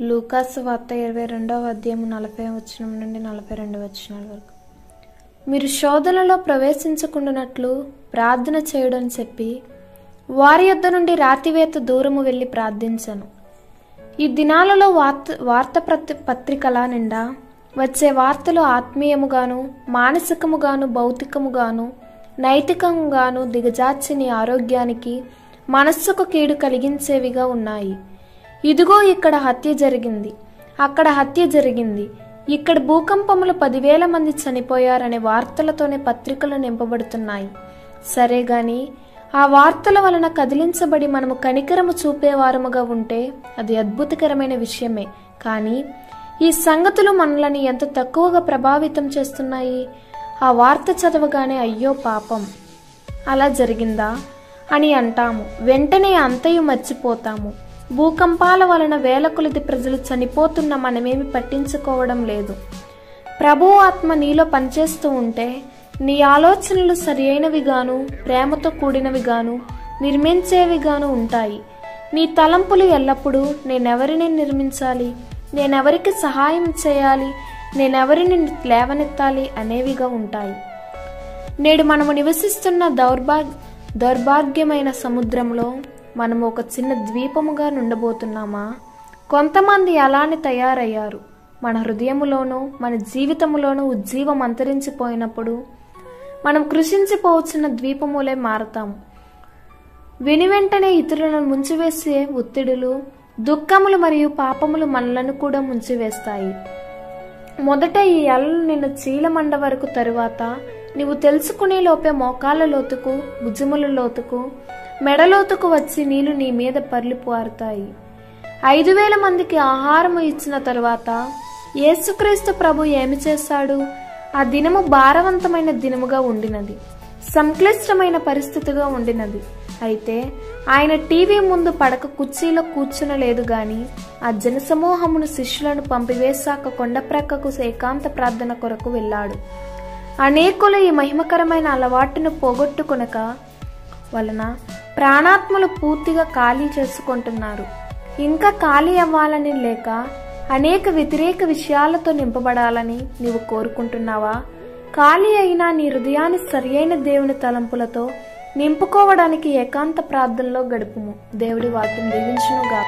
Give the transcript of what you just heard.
లూకాసు వార్త ఇరవై రెండవ అధ్యాయం నలభై వచనం నుండి నలభై రెండు వచనాల వరకు. మీరు శోధనలో ప్రవేశించకుండానట్లు ప్రార్థన చేయడం చెప్పి వారి యొద్ద నుండి రాతివేత దూరము వెళ్ళి ప్రార్థించను. ఈ దినాలలో వార్త వార్త ప్రతి పత్రికల నిండా వచ్చే వార్తలు ఆత్మీయముగాను మానసికముగాను భౌతికముగాను నైతికముగాను దిగజార్చి ఆరోగ్యానికి మనస్సుకు కీడు కలిగించేవిగా ఉన్నాయి. ఇదిగో ఇక్కడ హత్య జరిగింది. అక్కడ హత్య జరిగింది. ఇక్కడ భూకంపములు పదివేల మంది చనిపోయారనే వార్తలతోనే పత్రికలు నింపబడుతున్నాయి. సరే గాని ఆ వార్తల వలన కదిలించబడి మనము కనికరము చూపేవారముగా ఉంటే అది అద్భుతకరమైన విషయమే. కానీ ఈ సంగతులు మనల్ని ఎంత తక్కువగా ప్రభావితం చేస్తున్నాయి? ఆ వార్త చదవగానే అయ్యో పాపం. అలా జరిగిందా? అని అంటాము. వెంటనే అంతయు మర్చిపోతాము. భూకంపాల వలన వేల కొలది ప్రజలు చనిపోతున్న మనమేమి పట్టించుకోవడం లేదు. ప్రభు ఆత్మ నీలో పనిచేస్తూ ఉంటే నీ ఆలోచనలు సరియైనవిగాను ప్రేమతో కూడినవిగాను నిర్మించేవిగాను ఉంటాయి. నీ తలంపులు ఎల్లప్పుడూ నేనెవరిని నిర్మించాలి? నేనెవరికి సహాయం చేయాలి? నేనెవరిని లేవనెత్తాలి అనేవిగా ఉంటాయి. నేడు మనము నివసిస్తున్న దౌర్భాగ్ దౌర్భాగ్యమైన సముద్రంలో మనము ఒక చిన్న ద్వీపముగా నుండబోతున్నామా? కొంతమంది అలానే తయారయ్యారు. మన హృదయములోనూ మన జీవితములోనూ ఉజ్జీవం అంతరించిపోయినప్పుడు మనం కృషించిపోవచ్చిన ద్వీపములే మారతాము. విని వెంటనే ఇతరులను ముంచివేసే ఒత్తిడులు దుఃఖములు మరియు పాపములు మనలను కూడా ముంచివేస్తాయి. మొదట ఈ అలలు నిన్ను చీలమండ వరకు తరువాత నీవు తెలుసుకునే లోపే మోకాళ్ళ లోతుకు భుజముల లోతుకు మెడలోతుకు వచ్చి నీళ్ళు నీ మీద పర్లిపారుతాయి ఐదు వేల మందికి ఆహారము ఇచ్చిన తరువాత యేసుక్రీస్తు ప్రభు ఏమి చేశాడు ఆ దినము భారవంతమైన దినముగా ఉండినది. సంక్లిష్టమైన పరిస్థితిగా ఉండినది. అయితే ఆయన టీవీ ముందు పడక కుర్చీలో కూర్చునలేదు గాని ఆ జనసమూహమును శిష్యులను పంపివేశాక కొండ ప్రక్కకు ఏకాంత ప్రార్థన కొరకు వెళ్ళాడు. అనేకులు ఈ మహిమకరమైన అలవాటును పోగొట్టుకునక వలన ప్రాణాత్మలు పూర్తిగా ఖాళీ చేసుకుంటున్నారు. ఇంకా ఖాళీ అవ్వాలని లేక అనేక వ్యతిరేక విషయాలతో నింపబడాలని నీవు కోరుకుంటున్నావా? ఖాళీ అయినా నీ హృదయాన్ని సరియైన దేవుని తలంపులతో నింపుకోవడానికి ఏకాంత ప్రార్థనలో గడుపుము. దేవుడి వాక్యం దీవించునుగా